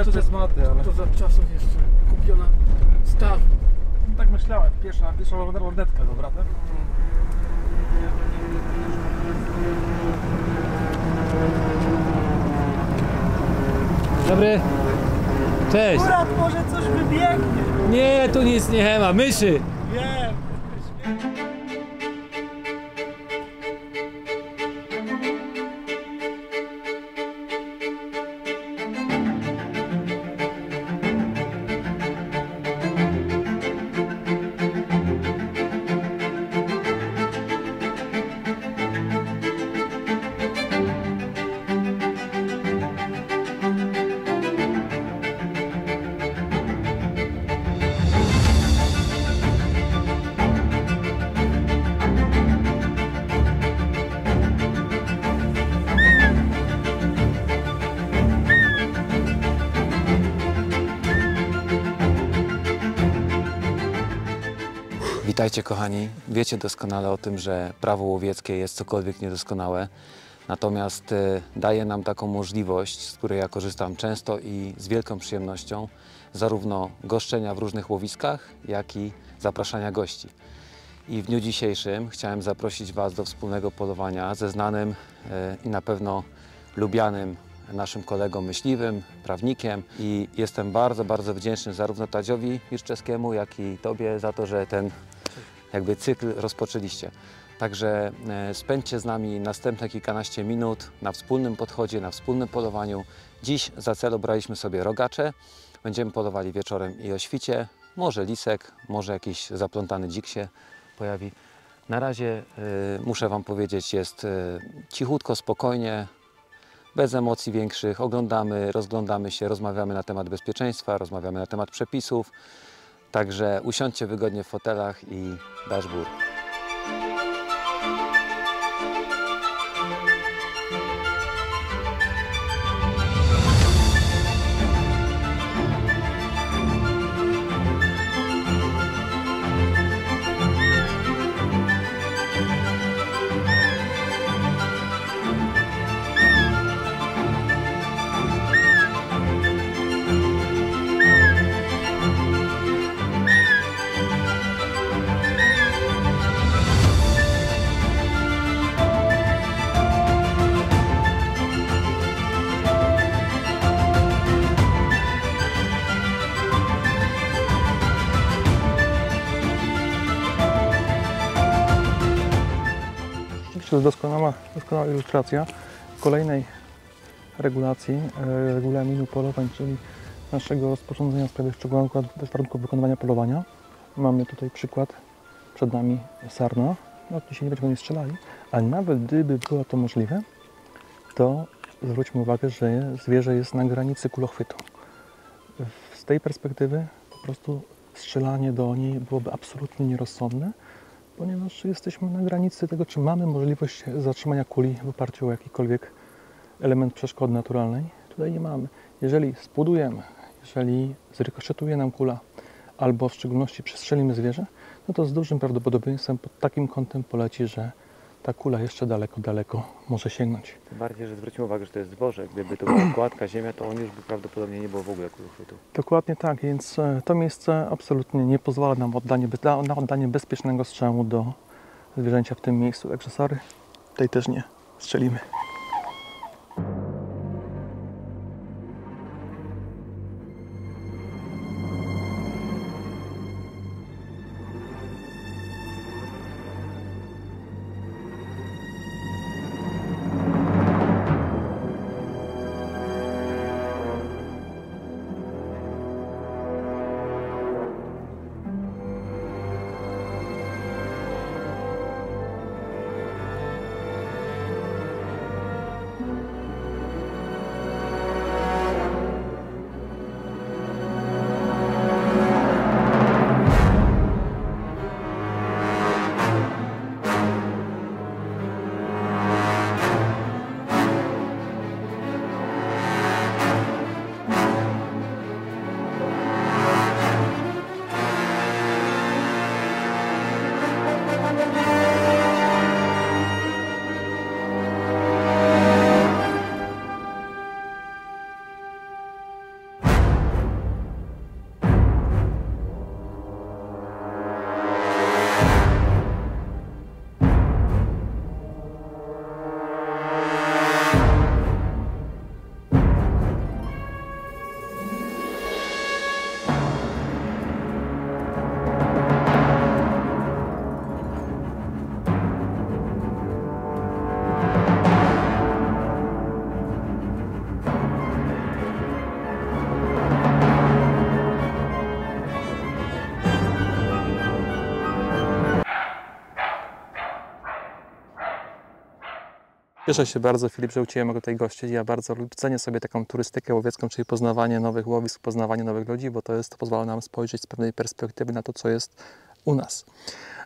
akurat to to za- jest maty, ale To za czasów jeszcze kupiona staw. tak myślałem. Pierwsza, pierwsza lornetka, dobra, tak? Dobry. Cześć. Akurat może coś wybiegnie. Nie, tu nic nie ma. Myszy. Wiem. Witajcie kochani. Wiecie doskonale o tym, że prawo łowieckie jest cokolwiek niedoskonałe. Natomiast e, daje nam taką możliwość, z której ja korzystam często i z wielką przyjemnością, zarówno goszczenia w różnych łowiskach, jak i zapraszania gości. I w dniu dzisiejszym chciałem zaprosić Was do wspólnego polowania ze znanym e, i na pewno lubianym naszym kolegą myśliwym, prawnikiem i jestem bardzo, bardzo wdzięczny zarówno Tadziowi Mirczewskiemu, jak i Tobie za to, że ten jakby cykl rozpoczęliście. Także e, spędźcie z nami następne kilkanaście minut na wspólnym podchodzie, na wspólnym polowaniu. Dziś za cel obraliśmy sobie rogacze. Będziemy polowali wieczorem i o świcie. Może lisek, może jakiś zaplątany dzik się pojawi. Na razie e, muszę Wam powiedzieć, jest e, cichutko, spokojnie, bez emocji większych. Oglądamy, rozglądamy się, rozmawiamy na temat bezpieczeństwa, rozmawiamy na temat przepisów. Także usiądźcie wygodnie w fotelach i dasz bór. Że doskonała, doskonała ilustracja kolejnej regulacji, e, regulaminu polowań, czyli naszego rozporządzenia w sprawie szczegółowych warunków wykonywania polowania. Mamy tutaj przykład, przed nami sarna, no dzisiaj nie będziemy nie strzelali, ale nawet gdyby było to możliwe, to zwróćmy uwagę, że zwierzę jest na granicy kulochwytu. Z tej perspektywy po prostu strzelanie do niej byłoby absolutnie nierozsądne, ponieważ jesteśmy na granicy tego, czy mamy możliwość zatrzymania kuli w oparciu o jakikolwiek element przeszkody naturalnej. Tutaj nie mamy. Jeżeli spudujemy, jeżeli zrykoszetuje nam kula, albo w szczególności przestrzelimy zwierzę, no to z dużym prawdopodobieństwem pod takim kątem poleci, że ta kula jeszcze daleko, daleko może sięgnąć. Tym bardziej, że zwróćmy uwagę, że to jest dworze. Gdyby to była kładka, ziemia, to on już by prawdopodobnie nie było w ogóle kulochwytu. Dokładnie tak, więc e, to miejsce absolutnie nie pozwala nam oddanie, na oddanie bezpiecznego strzału do zwierzęcia w tym miejscu. Także sorry, tutaj też nie strzelimy. Cieszę się bardzo, Filip, że u Ciebie mogę tutaj gościć. Ja bardzo cenię sobie taką turystykę łowiecką, czyli poznawanie nowych łowisk, poznawanie nowych ludzi, bo to jest, to pozwala nam spojrzeć z pewnej perspektywy na to, co jest u nas.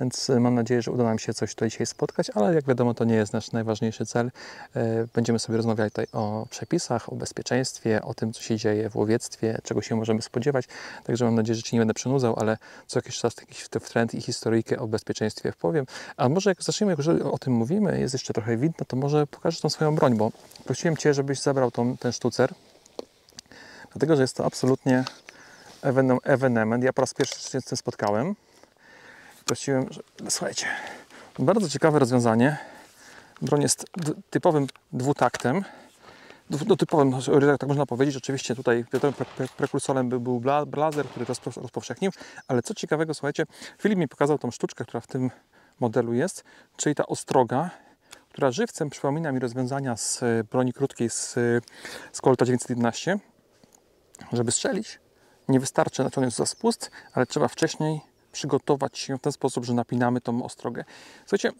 Więc e, mam nadzieję, że uda nam się coś tutaj dzisiaj spotkać, ale jak wiadomo, to nie jest nasz najważniejszy cel. E, Będziemy sobie rozmawiali tutaj o przepisach, o bezpieczeństwie, o tym, co się dzieje w łowiectwie, czego się możemy spodziewać. Także mam nadzieję, że Ci nie będę przynudzał, ale co jakiś czas jakiś trend i historyjkę o bezpieczeństwie powiem. A może jak zaczniemy, jak już o tym mówimy, jest jeszcze trochę widno, to może pokażesz tą swoją broń, bo prosiłem Cię, żebyś zabrał tą, ten sztucer, dlatego, że jest to absolutnie ewenem- ewenement. Ja po raz pierwszy się z tym spotkałem. Prosiłem, że... Słuchajcie, bardzo ciekawe rozwiązanie. Broń jest typowym dwutaktem. Dwu- No, typowym, tak można powiedzieć. Oczywiście tutaj pre- pre- prekursorem był, był bla- blazer, który rozpo- rozpowszechnił. Ale co ciekawego, słuchajcie, Filip mi pokazał tą sztuczkę, która w tym modelu jest, czyli ta ostroga, która żywcem przypomina mi rozwiązania z e, broni krótkiej z, e, z Colta 911. Żeby strzelić, nie wystarczy naciągnąć za spust, ale trzeba wcześniej przygotować się w ten sposób, że napinamy tą ostrogę. Słuchajcie,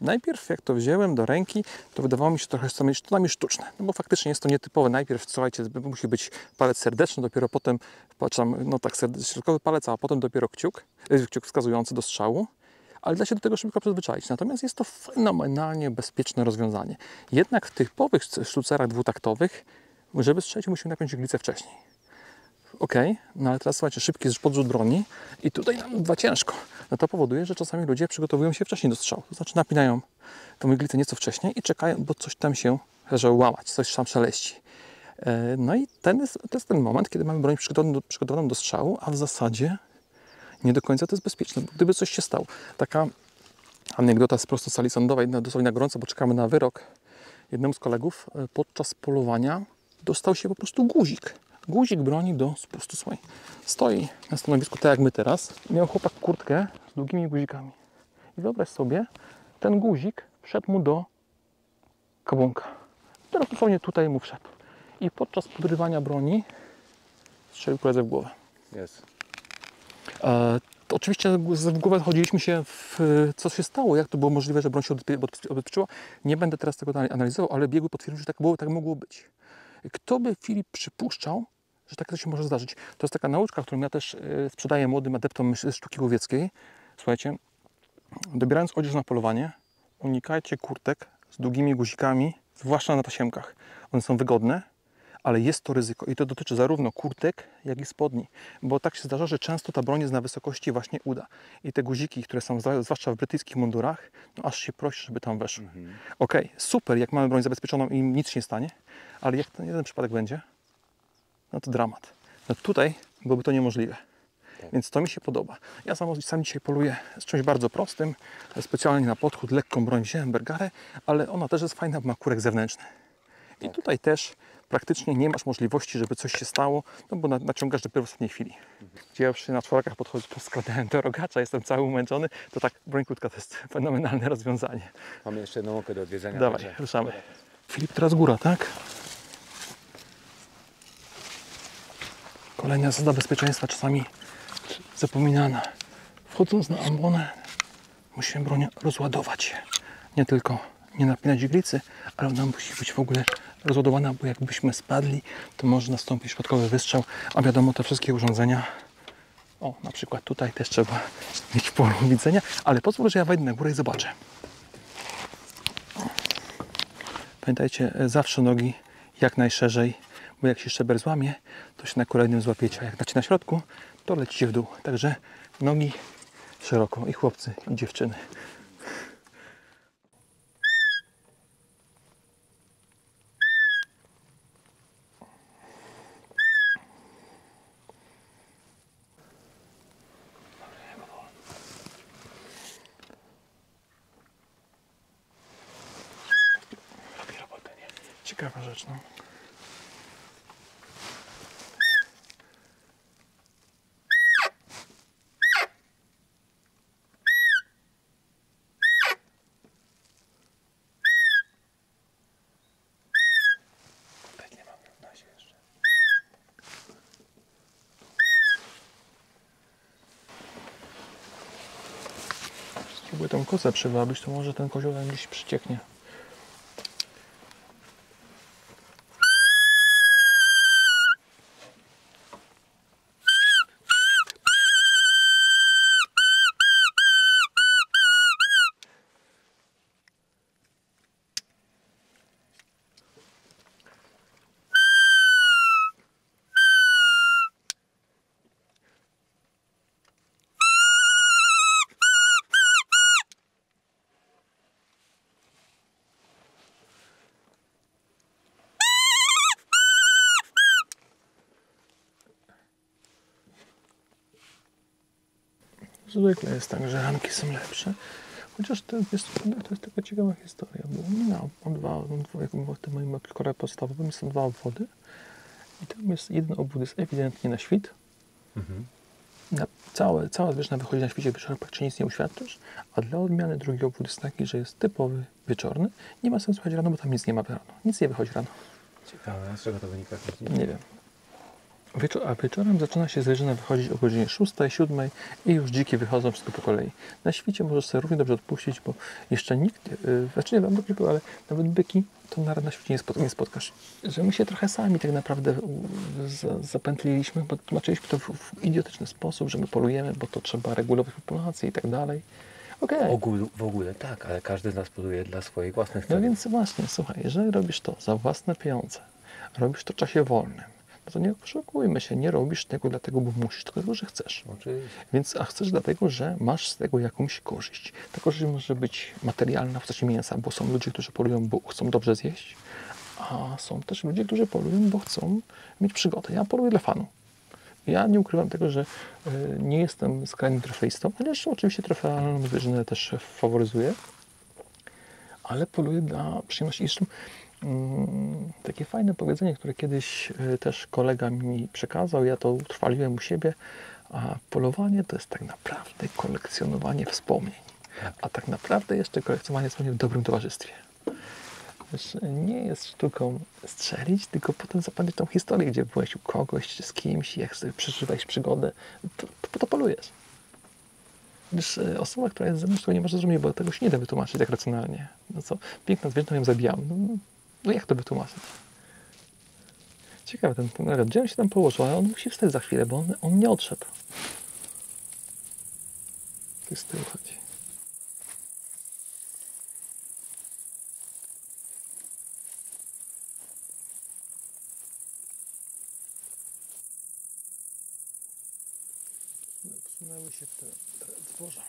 najpierw jak to wziąłem do ręki, to wydawało mi się trochę mieć- to mi sztuczne, no bo faktycznie jest to nietypowe. Najpierw, słuchajcie, musi być palec serdeczny, dopiero potem, patrzam, no tak, środkowy palec, a potem dopiero kciuk, y, kciuk wskazujący do strzału ale da się do tego szybko przyzwyczaić. Natomiast jest to fenomenalnie bezpieczne rozwiązanie. Jednak w typowych sztucerach dwutaktowych, żeby strzelić, musimy napiąć iglicę wcześniej. Ok, no ale teraz słuchajcie, szybki podrzut broni i tutaj nam bywa ciężko. No to powoduje, że czasami ludzie przygotowują się wcześniej do strzału. To znaczy napinają tą iglicę nieco wcześniej i czekają, bo coś tam się może łamać, coś tam szeleści. E, No i ten jest, to jest ten moment, kiedy mamy broń przygotowaną do, przygotowaną do strzału, a w zasadzie nie do końca to jest bezpieczne. Bo gdyby coś się stało, taka anegdota z prosto sali sądowej, dosłownie na gorąco, bo czekamy na wyrok. Jednemu z kolegów e, podczas polowania dostał się po prostu guzik. Guzik broni do spustu swojej. Stoi na stanowisku, tak jak my teraz. Miał chłopak kurtkę z długimi guzikami. I wyobraź sobie, ten guzik wszedł mu do kabłonka. Teraz dosłownie tutaj mu wszedł. I podczas podrywania broni strzelił koledze w głowę. Jest. E, to oczywiście w głowę chodziliśmy się w co się stało, jak to było możliwe, że broń się odbezpieczyła. Nie będę teraz tego analizował, ale biegły potwierdził, że tak było, tak mogło być. Kto by Filip przypuszczał, że takie coś się może zdarzyć? To jest taka nauczka, którą ja też e, sprzedaję młodym adeptom sz- sztuki łowieckiej. Słuchajcie, dobierając odzież na polowanie, unikajcie kurtek z długimi guzikami, zwłaszcza na tasiemkach. One są wygodne, ale jest to ryzyko i to dotyczy zarówno kurtek, jak i spodni, bo tak się zdarza, że często ta broń jest na wysokości właśnie uda i te guziki, które są zwłaszcza w brytyjskich mundurach, no aż się prosi, żeby tam weszły. Okej, super, jak mamy broń zabezpieczoną i nic się nie stanie, ale jak ten jeden przypadek będzie, no to dramat. No tutaj byłoby to niemożliwe. Więc to mi się podoba. Ja sam, sam dzisiaj poluję z czymś bardzo prostym, specjalnie na podchód, lekką broń wziąłem, bergarę, ale ona też jest fajna, bo ma kurek zewnętrzny. I tutaj też praktycznie nie masz możliwości, żeby coś się stało, no bo na- naciągasz dopiero w ostatniej chwili. Gdzie ja już się na czworakach podchodzę, składałem do rogacza, jestem cały umęczony, to tak broń krótka to jest fenomenalne rozwiązanie. Mamy jeszcze jedną łokę do odwiedzenia. Dawaj, także- ruszamy. Filip, teraz góra, tak? Kolejna zasada bezpieczeństwa, czasami zapominana. Wchodząc na ambonę, musimy broń rozładować. Nie tylko nie napinać iglicy, ale ona musi być w ogóle rozładowana, bo jakbyśmy spadli, to może nastąpić przypadkowy wystrzał, a wiadomo, te wszystkie urządzenia o, na przykład tutaj też trzeba mieć polu widzenia, ale pozwól, że ja wejdę na górę i zobaczę. Pamiętajcie, e, zawsze nogi jak najszerzej, bo jak się szczeber złamie, to się na kolejnym złapiecie, a jak dacie na środku, to lecicie w dół. Także nogi szeroko i chłopcy, i dziewczyny. Spróbuję tą kozę przywabić, to może ten kozioł nam gdzieś przycieknie. Zwykle jest tak, że ranki są lepsze. Chociaż to jest, to jest taka ciekawa historia, bo nie mam, dwa, mam w tym moim korze podstawowym są dwa obwody i tam jest jeden obwód jest ewidentnie na świt. Na, całe, cała zwierzęta wychodzi na świcie wieczorem, praktycznie nic nie uświadczysz, a dla odmiany drugi obwód jest taki, że jest typowy wieczorny. Nie ma sensu jechać rano, bo tam nic nie ma rano. Nic nie wychodzi rano. Ciekawe, z czego to wynika? Nie wiem. Wieczor, a wieczorem zaczyna się zwierzyna wychodzić o godzinie 6, 7 i już dziki wychodzą wszystko po kolei. Na świecie możesz sobie równie dobrze odpuścić, bo jeszcze nikt, yy, znaczy nie wiem, było, ale nawet byki to na, na świecie nie, spot, nie spotkasz. Że my się trochę sami tak naprawdę za, zapętliliśmy, bo tłumaczyliśmy to w, w idiotyczny sposób, że my polujemy, bo to trzeba regulować populację i tak dalej. Okej. Ogół, w ogóle tak, ale każdy z nas poluje dla swoich własnych No celów. więc właśnie, słuchaj, jeżeli robisz to za własne pieniądze, robisz to w czasie wolnym, no to nie oszukujmy się, nie robisz tego dlatego, bo musisz, tylko dlatego, że chcesz. Oczywiście. Więc, a chcesz dlatego, że masz z tego jakąś korzyść. Ta korzyść może być materialna w postaci mięsa, bo są ludzie, którzy polują, bo chcą dobrze zjeść, a są też ludzie, którzy polują, bo chcą mieć przygodę. Ja poluję dla fanu. Ja nie ukrywam tego, że y, nie jestem skrajnym trofeistą, chociaż oczywiście trofealną zwierzynę też faworyzuję, ale poluję dla przyjemności. Zresztą takie fajne powiedzenie, które kiedyś y, też kolega mi przekazał, ja to utrwaliłem u siebie, a polowanie to jest tak naprawdę kolekcjonowanie wspomnień. A tak naprawdę jeszcze kolekcjonowanie wspomnień w dobrym towarzystwie. Wiesz, nie jest sztuką strzelić, tylko potem zapamiętać tą historię, gdzie byłeś u kogoś, czy z kimś, jak sobie przeżywałeś przygodę, to, to po to polujesz. Wiesz, e, osoba, która jest ze mną, nie może zrozumieć, bo tego się nie da wytłumaczyć tak racjonalnie. No co, piękna zwierzę, ją zabijamy. No, no, jak to wytłumaczyć? Ciekawe, ten, ten nawet, gdzie on się tam położył, ale on musi wstać za chwilę, bo on, on nie odszedł. To z tyłu chodzi. Wsunęły się te te zboża.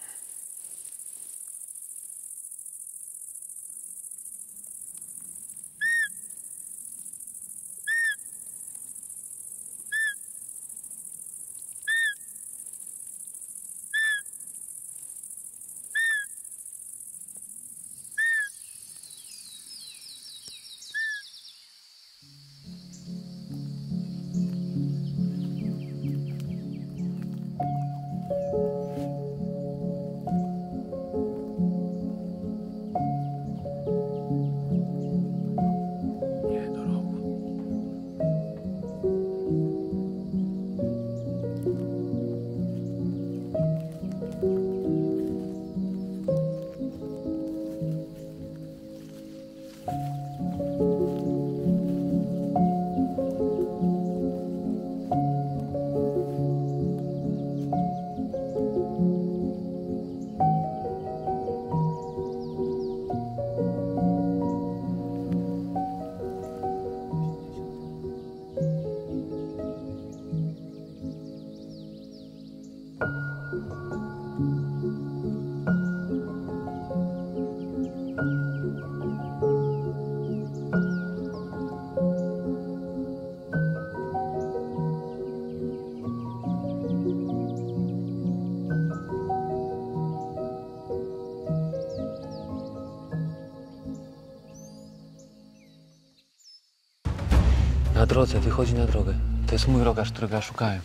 Drodze, wychodzi na drogę. To jest mój rogarz, którego ja szukałem.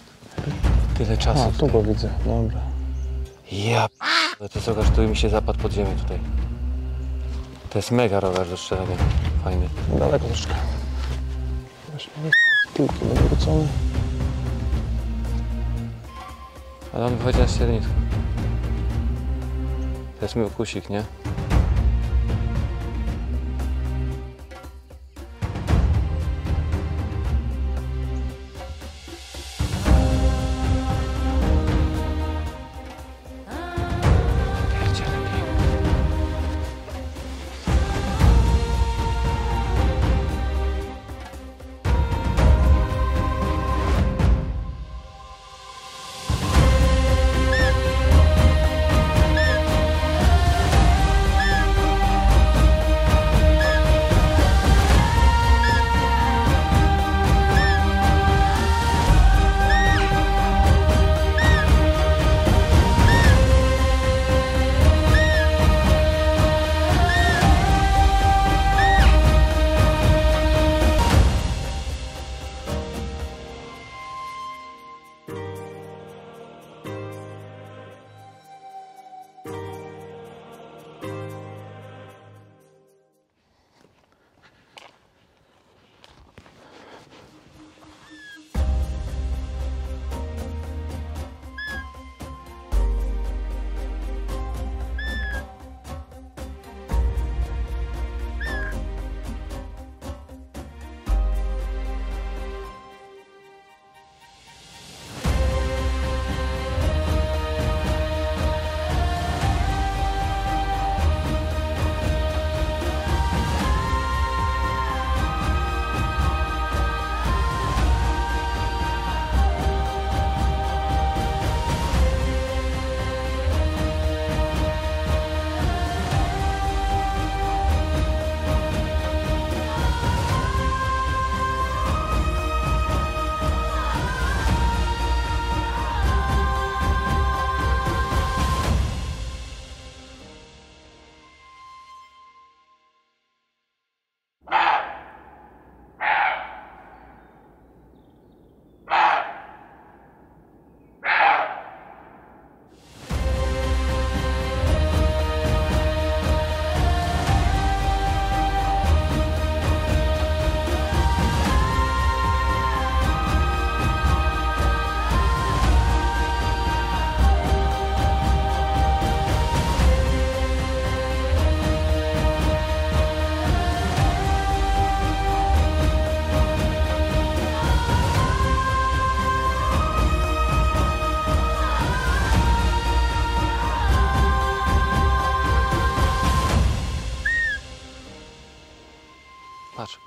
Tyle czasu. A, tu go widzę, dobra. Ja p- to jest rogarz, który mi się zapadł pod ziemię tutaj. To jest mega rogarz do strzelania. Fajny. Daleko troszkę. Właśnie nie tyłki wywrócone. Ale on wychodzi na ściernisko. To jest mój ukusik, nie?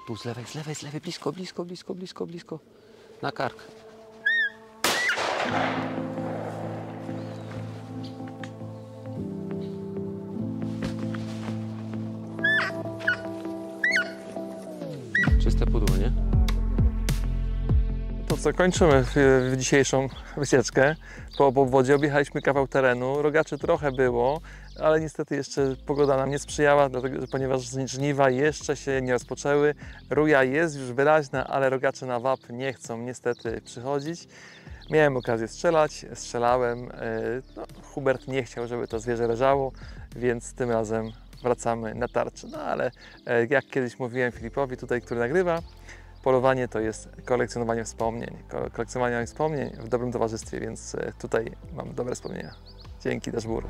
Tu z lewej, z lewej, z lewej, blisko, blisko, blisko, blisko, blisko. Na kark. Co, kończymy dzisiejszą wycieczkę. Po obwodzie objechaliśmy kawał terenu. Rogaczy trochę było, ale niestety jeszcze pogoda nam nie sprzyjała, dlatego, ponieważ żniwa jeszcze się nie rozpoczęły. Ruja jest już wyraźna, ale rogacze na WAP nie chcą niestety przychodzić. Miałem okazję strzelać, strzelałem. e, No, Hubert nie chciał, żeby to zwierzę leżało, więc tym razem wracamy na tarczę. No ale e, jak kiedyś mówiłem Filipowi tutaj, który nagrywa, polowanie to jest kolekcjonowanie wspomnień. Ko- Kolekcjonowanie wspomnień w dobrym towarzystwie, więc e, tutaj mam dobre wspomnienia. Dzięki, Dashbur.